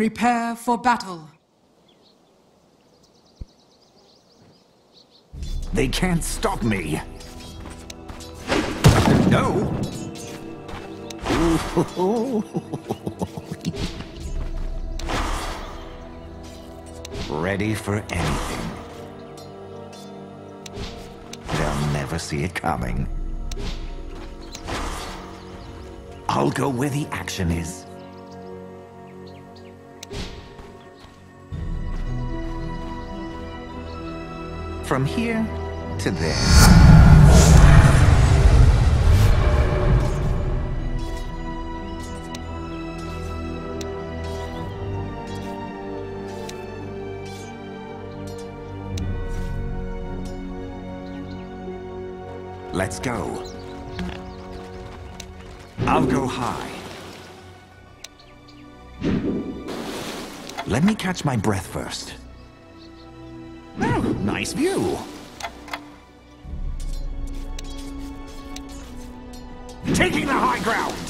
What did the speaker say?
Prepare for battle. They can't stop me. No! Ready for anything. They'll never see it coming. I'll go where the action is. From here to there. Let's go. I'll go high. Let me catch my breath first. Nice view. Taking the high ground.